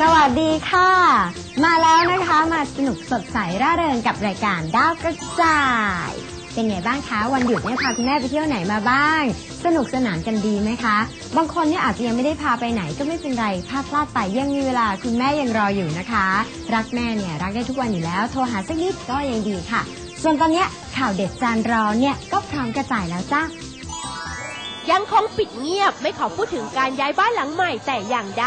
สวัสดีค่ะ มาแล้วนะคะมาสนุกสดใสร่าเริงกับรายการดาวกระจาย เป็นไงบ้างคะวันหยุดเนี่ยพาคุณแม่ไปเที่ยวไหนมาบ้าง สนุกสนานกันดีไหมคะ บางคนเนี่ยอาจจะยังไม่ได้พาไปไหนก็ไม่เป็นไรพลาดพลาดไปยังมีเวลาคุณแม่ยังรออยู่นะคะ รักแม่เนี่ยรักได้ทุกวันอยู่แล้วโทรหาสักนิดก็ยังดีค่ะ ส่วนตอนเนี้ยข่าวเด็ดจานรอเนี่ยก็พร้อมกระจายแล้วจ้า ยังคงปิดเงียบไม่ขอพูดถึงการย้ายบ้านหลังใหม่แต่อย่างใด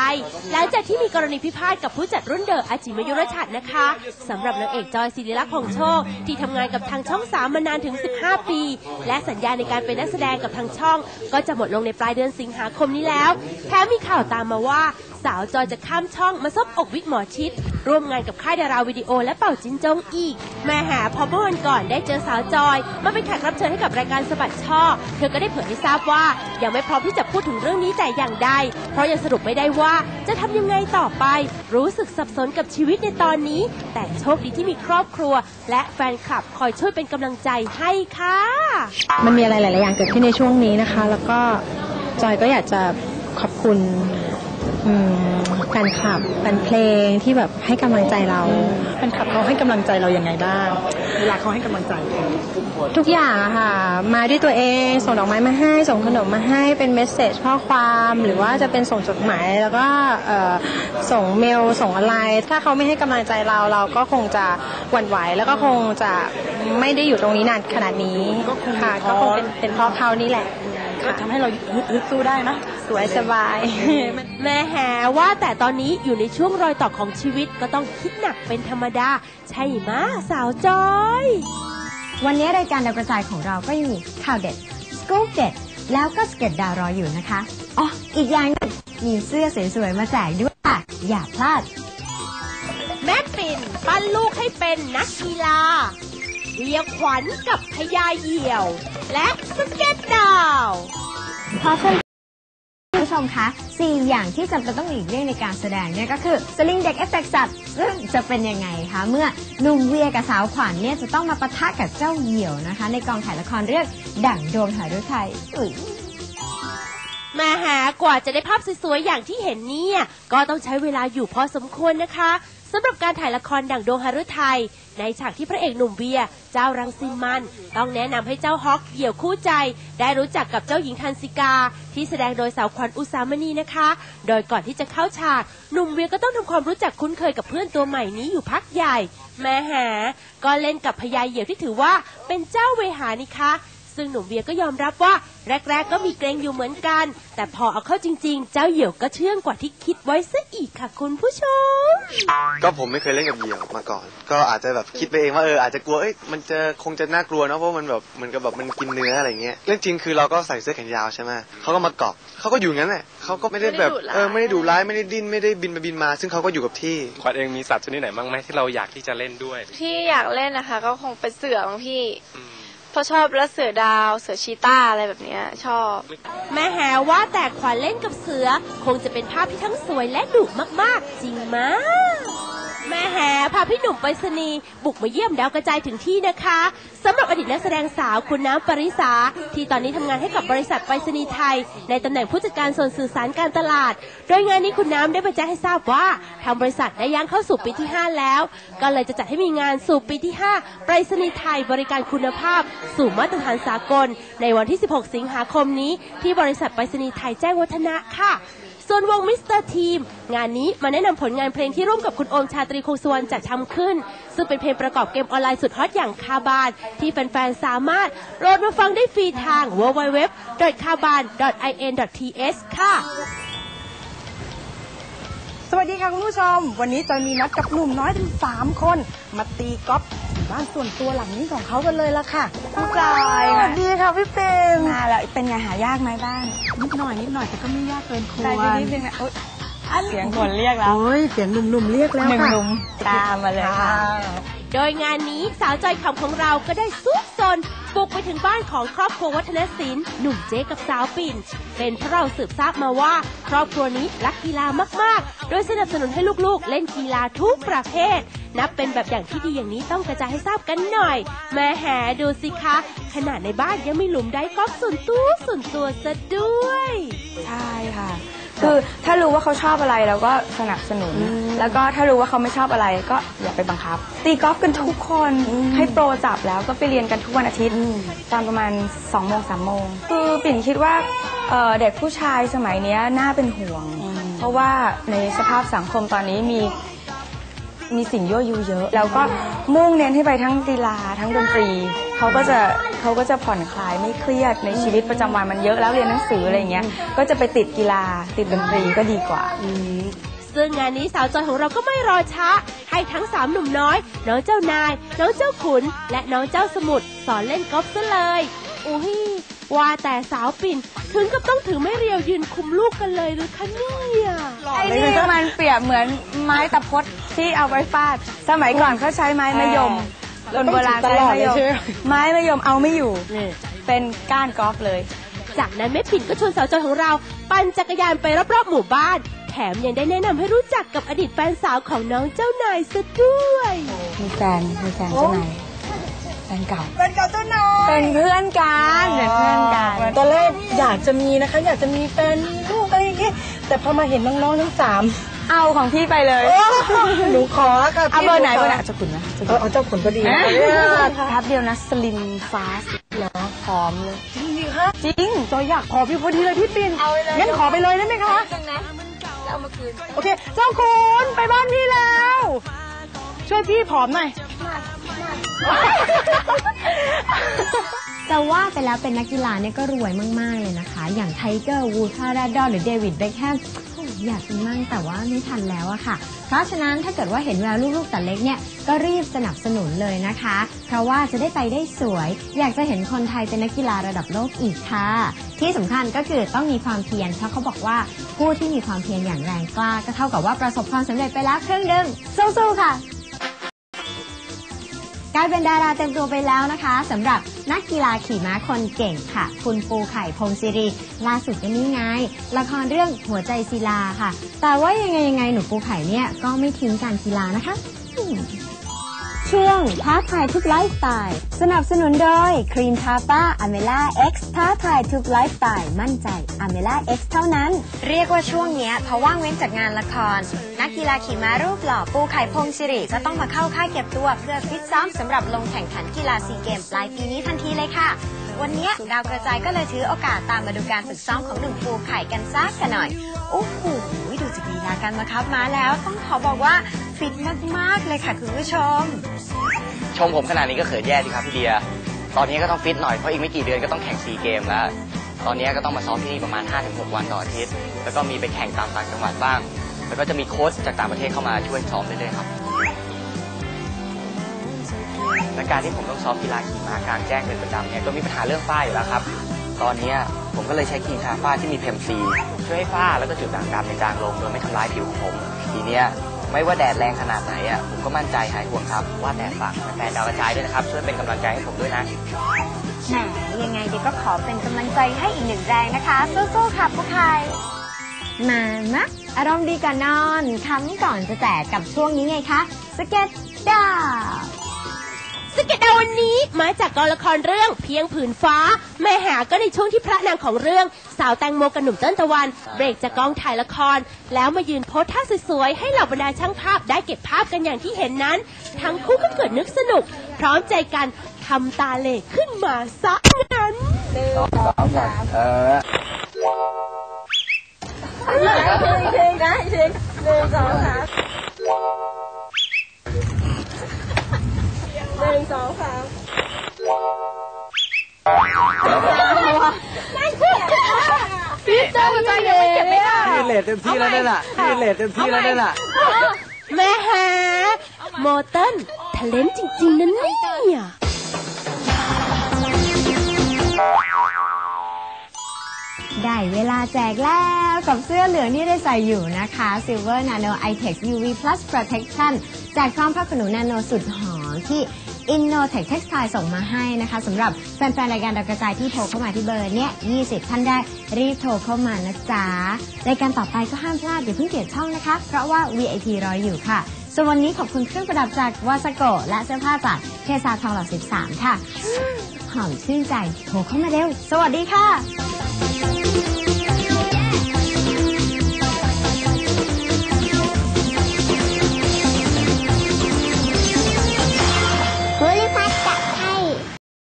หลังจากที่มีกรณีพิพาทกับผู้จัดรุ่นเดอะอาจิมยุรชัดนะคะสำหรับนางเอกจอยศิริลักษณ์ของโชค ที่ทำงานกับทางช่องสามมานานถึง 15 ปี และสัญญาในการเป็นนักแสดงกับทางช่อง ก็จะหมดลงในปลายเดือนสิงหาคมนี้แล้วแถมมีข่าวตามมาว่า สาวจอยจะข้ามช่องมาซบอกวิกหมอชิด ร่วมงานกับค่ายดาราวิดีโอและเป่าจินจงอีกแม่หาพอเมื่อวันก่อนได้เจอสาวจอย มาเป็นแขกรับเชิญให้กับรายการสะบัดช่อ เธอก็ได้เผยให้ทราบว่า ยังไม่พร้อมที่จะพูดถึงเรื่องนี้แต่อย่างใด เพราะยังสรุปไม่ได้ว่าจะทำยังไงต่อไป รู้สึกสับสนกับชีวิตในตอนนี้ แต่โชคดีที่มีครอบครัว และแฟนคลับคอยช่วยเป็นกำลังใจให้ค่ะ มันมีอะไรหลาย ๆ อย่างเกิดขึ้นในช่วงนี้นะคะ แล้วก็จอยก็อยากจะขอบคุณ แฟนคลับแฟนเพลงที่แบบให้กำลังใจเราแฟนคลับเขาให้กำลังใจเรายังไงบ้างเวลาเขาให้กำลังใจ ทุกอย่างอะค่ะ มาด้วยตัวเองส่งดอกไม้มาให้ ส่งขนมมาให้เป็นเมสเซจข้อความหรือว่าจะเป็นส่งจดหมายแล้วก็เอ่อส่งเมลส่งอะไร ถ้าเขาไม่ให้กำลังใจเราเราก็คงจะหวั่นไหวแล้วก็คงจะไม่ได้อยู่ตรงนี้นานขนาดนี้ก็คงค่ะท้ก็อคงเป็นเป็นเพราะเขานี่แหละ ก็ทำให้เราฮึดฮึดสู้ได้นะสวยสบายแม่แหว่าแต่ตอนนี้อยู่ในช่วงรอยต่อของชีวิตก็ต้องคิดหนักเป็นธรรมดา ใช่ไหมะสาวจอย วันนี้รายการดาวกระจายของเราก็ยังมีข่าวเด็ดสกู๊ปเด็ดแล้วก็สะเก็ดดาวรออยู่นะคะอ๋ออีกอย่างหนึ่งมีเสื้อสวยๆมาแจกด้วยค่ะอย่าพลาด แม่ปิ่นปั้นลูกให้เป็นนักกีฬา เรียกขวัญกับพญาเหยี่ยว และสะเก็ดดาวขอเชิญคุณผู้ชมคะสี่อย่างที่จำเป็นต้องหลีกเลี่ยงในการแสดงเนี่ยก็คือสลิงเด็กเอฟเฟกต์สัตว์ซึ่งจะเป็นยังไงคะเมื่อหนุ่มเวียร์กับสาวขวัญเนี่ยจะต้องมาปะทะกับเจ้าเหยี่ยวนะคะ ในกองถ่ายละครเรื่องดั่งดวงหฤทัยอุ๊ยแมาหากว่าจะได้ภาพสวยๆอย่างที่เห็นเนี่ยก็ต้องใช้เวลาอยู่พอสมควรนะคะ สำหรับการถ่ายละครดั่งดวงหฤทัยในฉากที่พระเอกหนุ่มเวียร์เจ้ารังสิมัน ต้องแนะนำให้เจ้าฮอกเหี่ยวคู่ใจ ได้รู้จักกับเจ้าหญิงทันสิกา ที่แสดงโดยสาวขวัญอุสามณีนะคะ โดยก่อนที่จะเข้าฉากหนุ่มเวียก็ต้องทำความรู้จักคุ้นเคยกับเพื่อนตัวใหม่นี้อยู่พักใหญ่แม่หาก็เล่นกับพญาเหยี่ยวที่ถือว่าเป็นเจ้าเวหานี่คะ ซึ่งหนุ่มเวียก็ยอมรับว่า แรก ๆ ก็มีเกรงอยู่เหมือนกัน แต่พอเอาเข้าจริง ๆ เจ้าเหยี่ยวก็เชื่องกว่าที่คิดไว้ซะอีกค่ะคุณผู้ชม ก็ผมไม่เคยเล่นกับเหยี่ยวมาก่อน ก็อาจจะแบบคิดไปเองว่าเอออาจจะกลัวเอ้ยมันจะคงจะน่ากลัวเนาะเพราะมันแบบเหมือนกับแบบมันกินเนื้ออะไรเงี้ยเรื่องจริงคือเราก็ใส่เสื้อแขนยาวใช่ไหมเขาก็มาเกาะเขาก็อยู่งั้นแหละเขาก็ไม่ได้แบบเออไม่ได้ดุร้ายไม่ได้ดิ้นไม่ได้บินไปบินมา ซึ่งเขาก็อยู่กับที่ขวัญเองมีสัตว์ชนิดไหนบ้างไหมที่เราอยากที่จะเล่นด้วย ที่อยากเล่นนะคะ ก็คงเป็นเสือมั้งพี่อืม เพราะชอบแล้วเสือดาว เสือชีต้าอะไรแบบเนี้ยชอบ แม่แหว่าแต่ขวัญเล่นกับเสือ คงจะเป็นภาพที่ทั้งสวยและดุมากๆ จริงมะ แม่แหพาพี่หนุ่มไปรษณีย์บุกมาเยี่ยมดาวกระจายถึงที่นะคะสำหรับอดีตนักแสดงสาวคุณน้ำปริสา ที่ตอนนี้ทำงานให้กับบริษัทไปรษณีย์ไทย ในตำแหน่งผู้จัดการส่วนสื่อสารการตลาด โดยงานนี้คุณน้ำได้มาแจ้งให้ทราบว่าทางบริษัทได้ย่างเข้าสู่ปีที่ 5 แล้ว ก็เลยจะจัดให้มีงานสู่ปีที่ 5 ไปรษณีย์ไทยบริการคุณภาพ สู่มาตรฐานสากล ในวันที่ 16 สิงหาคมนี้ ที่บริษัทไปรษณีย์ไทยแจ้งวัฒนะค่ะ ส่วนวงมิสเตอร์ทีมงานนี้มาแนะนำผลงานเพลงที่ร่วมกับคุณโอมชาตรีคงสุวรรณจัดทำขึ้น ซึ่งเป็นเพลงประกอบเกมออนไลน์สุดฮอตอย่างคาบาน ที่แฟนๆ สามารถโหลดมาฟังได้ฟรีทาง www.kaban.in.th ค่ะ สวัสดีค่ะคุณผู้ชม วันนี้จอยมีนัดกับหนุ่มน้อยถึงสามคน มาตีกอล์ฟที่บ้านส่วนตัวหลังนี้ของเขากันเลยละค่ะพี่จอยสวัสดีค่ะพี่เป็นมาแล้วเป็นไงหายากไหมบ้างนิดหน่อยนิดหน่อยแต่ก็ไม่ยากเกินควรได้นิดนึงนะโอ๊ยเสียงคนเรียกแล้วโอ้ยเสียงหนุ่มๆเรียกแล้วหนึ่งค่ะหนุ่มตามมาเลยค่ะ โดยงานนี้สาวจอยคำของเราก็ได้ซุกซนบุกไปถึงบ้านของครอบครัววัฒนศิลป์หนุ่มเจ๊กับสาวปิ่น เป็นเพราะเราสืบทราบมาว่า ครอบครัวนี้รักกีฬามากๆ โดยสนับสนุนให้ลูกๆ เล่นกีฬาทุกประเภท นับเป็นแบบอย่างที่ดีอย่างนี้ต้องกระจายให้ทราบกันหน่อย แม่แหดูสิคะ ขนาดในบ้านยังมีหลุมได้ก๊อล์ฟส่วนตัวส่วนตัวซะด้วย ใช่ค่ะ คือถ้ารู้ว่าเขาชอบอะไรเราก็สนับสนุน แล้วก็ถ้ารู้ว่าเขาไม่ชอบอะไรก็อย่าไปบังคับ ตีกอล์ฟกันทุกคนให้โปรจับแล้วก็ไปเรียนกันทุกวันอาทิตย์ตอนประมาณ2องโมงสามโมงคือปิ่นคิดว่าเอ่อเด็กผู้ชายสมัยเนี้ยน่าเป็นห่วง เพราะว่าในสภาพสังคมตอนนี้มีมีสิ่งยั่วยุเยอะ แล้วก็มุ่งเน้นให้ไปทั้งกีฬาทั้งดนตรี เขาก็จะ เขาก็จะผ่อนคลายไม่เครียดในชีวิตประจำวันมันเยอะแล้วเรียนหนังสืออะไรเงี้ย ก็จะไปติดกีฬาติดดนตรีก็ดีกว่า ซึ่งงานนี้สาวจอยของเราก็ไม่รอช้า ให้ทั้งสามหนุ่มน้อย น้องเจ้านาย น้องเจ้าขุน และน้องเจ้าสมุทรสอนเล่นกอล์ฟซะเลยอุ้ยว่าแต่สาวปิ่นถึงกับต้องถือไม่เรียวยืนคุมลูกกันเลยหรือคะเนี่ยไอ้นี่มันเปรียบเหมือนไม้ตะพดที่เอาไว้ฟาด สมัยก่อนเขาใช้ไม้มะยม คนโบราณใช้มะยมไม้มะยมเอาไม่อยู่เป็นก้านกอล์ฟเลย จากนั้นแม่ปิ่นก็ชวนสาวจอยของเรา ปั่นจักรยานไปรอบๆหมู่บ้าน แถมยังได้แนะนำให้รู้จักกับอดีตแฟนสาวของน้องเจ้านายซะด้วย มีแฟนมีแฟนเจ้านายแฟนเก่า เป็นเก่าเจ้านาย เป็นเพื่อนกันเป็นเพื่อนกันตอนแรกอยากจะมีนะคะ อยากจะมีแฟนมีลูกอะไรอย่างเงี้ยแต่พอมาเห็นน้องๆทั้งสาม เอาของพี่ไปเลย หนูขอค่ะเอาพี่เบอร์ไหนขเบอร์ไหนจะขุนไหมเออเอาเจ้าขุนก็ดีนะแป๊บเดียวนะสลิมฟาสเหรอพร้อมเลยจริงๆคะจริงจอยอยากขอพี่พอดีเลยพี่ปิ่นงั้นขอไปเลยได้ไหมคะโอเคเจ้าขุนไปบ้านพี่แล้ว ช่วยพี่ผอมหน่อยจะว่าไปแล้วเป็นนักกีฬาเนี่ยก็รวยมาก ๆ เลยนะคะ อย่างไทเกอร์ วูดส์ ภราดรหรือเดวิดเบคแฮมโอยากเป็นมั่งแต่ว่าไม่ทันแล้วอะค่ะ เพราะฉะนั้นถ้าเกิดว่าเห็นแววลูกๆแต่เล็กเนี่ยก็รีบสนับสนุนเลยนะคะ เพราะว่าจะได้ไปได้สวย อยากจะเห็นคนไทยเป็นนักกีฬาระดับโลกอีกค่ะ ที่สำคัญก็คือต้องมีความเพียรเพราะเขาบอกว่าผู้ที่มีความเพียรอย่างแรงกล้าก็เท่ากับว่าประสบความสำเร็จไปแล้วครึ่งหนึ่งสู้ๆค่ะ กลายเป็นดาราเต็มตัวไปแล้วนะคะสำหรับนักกีฬาขี่ม้าคนเก่งค่ะ คุณปูไข่พงศิริล่าสุดก็นี่ไง ละครเรื่องหัวใจศิลาค่ะ แต่ว่ายังไงยังไงหนูปูไข่เนี่ยก็ไม่ทิ้งการกีฬานะคะ ช่วงท้าทายทุกไลฟ์สไตล์ สนับสนุนโดยครีมทาฝ้าอเมล่า X ท้าทายทุกไลฟ์สไตล์ มั่นใจอเมล่า X เท่านั้น เรียกว่าช่วงเนี้ยเพราะว่างเว้นจากงานละคร นักกีฬาขี่ม้ารูปหล่อปูไข่พงศิริก็ต้องมาเข้าค่ายเก็บตัวเพื่อฟิตซ้อมสำหรับลงแข่งขันกีฬาซีเกมส์ปลายปีนี้ทันทีเลยค่ะ วันนี้ดาวกระจายก็เลยถือโอกาสตามมาดูการฝึกซ้อมของหนุ่มปูไข่กันซักกันหน่อยโอ้โหดูจากลีลาการมาครับมาแล้ว ต้องขอบอกว่า ฟิตมากๆเลยค่ะคุณผู้ชม ชมผมขนาดนี้ก็เขินแย่สิครับพี่เดีย ตอนนี้ก็ต้องฟิตหน่อยเพราะอีกไม่กี่เดือนก็ต้องแข่งซีเกมแล้ว ตอนนี้ก็ต้องมาซ้อมที่นี่ประมาณ 5-6 วันต่ออาทิตย์ แล้วก็มีไปแข่งตามต่างจังหวัดบ้าง แล้วก็จะมีโค้ชจากต่างประเทศเข้ามาช่วยซ้อมเรื่อยๆครับ และการที่ผมต้องซ้อมกีฬาขี่ม้ากลางแจ้งเป็นประจำเนี่ยก็มีปัญหาเรื่องฝ้าอยู่แล้วครับ ตอนนี้ผมก็เลยใช้ครีมทาฝ้าที่มีเพมซีช่วยให้ฝ้าแล้วก็จุดด่างดำในจางลงโดยไม่ทำร้ายผิวของผม ทีเนี้ย ไม่ว่าแดดแรงขนาดไหนอะผมก็มั่นใจหายห่วงครับ ว่าแต่ฝากแฟนๆดาวกระจายด้วยนะครับ ช่วยเป็นกำลังใจให้ผมด้วยนะแหมยังไงเดี๋ยวก็ขอเป็นกำลังใจให้อีกหนึ่งแรงนะคะสู้ๆค่ะพวกใครมามะอารมณ์ดีก่อนนอนคำก่อนจะแจกกับช่วงนี้ไงคะสเก็ตดาว สเก็ตดาววันนี้มาจากกองละครเรื่องเพียงผืนฟ้า แม่หาก็ในช่วงที่พระนางของเรื่อง สาวแตงโมกับหนุ่มเต้นตะวัน เบรกจากกองถ่ายละคร แล้วมายืนโพสท่าสวยๆ ให้เหล่าบรรดาช่างภาพได้เก็บภาพกันอย่างที่เห็นนั้น ทั้งคู่ก็เกิดนึกสนุก พร้อมใจกันทำตาเหล่ขึ้นมาซะงั้นเออ พี่เจ้าใจเย็นเก็บไม่ได้พี่เลทเต็มที่แล้วนั่นน่ะพี่เลทเต็มที่แล้วนั่นน่ะแม่หาโมเติร์นทะเลนจริงๆนะเนี่ยได้เวลาแจกแล้วกับเสื้อเหลืองที่ได้ใส่อยู่นะคะ Silver Nano iTech UV Plus Protection จากพร้อมผ้าขนหนูนาโนสุดหอมที่ Innotech Textile ส่งมาให้นะคะสำหรับแฟนๆ รายการดาวกระจายที่โทรเข้ามาที่เบอร์เนี่ย20 ท่านได้รีบโทรเข้ามานะจ๊ะ รายการต่อไปก็ห้ามพลาดอย่าเพิ่งเปลี่ยนช่องนะคะ เพราะว่า VIP รออยู่ค่ะส่วนวันนี้ขอบคุณเครื่องประดับจากวาสโกและเสื้อผ้าจากเทซาทองหล่อ13 ค่ะหอมชื่นใจโทรเข้ามาเร็ว สวัสดีค่ะ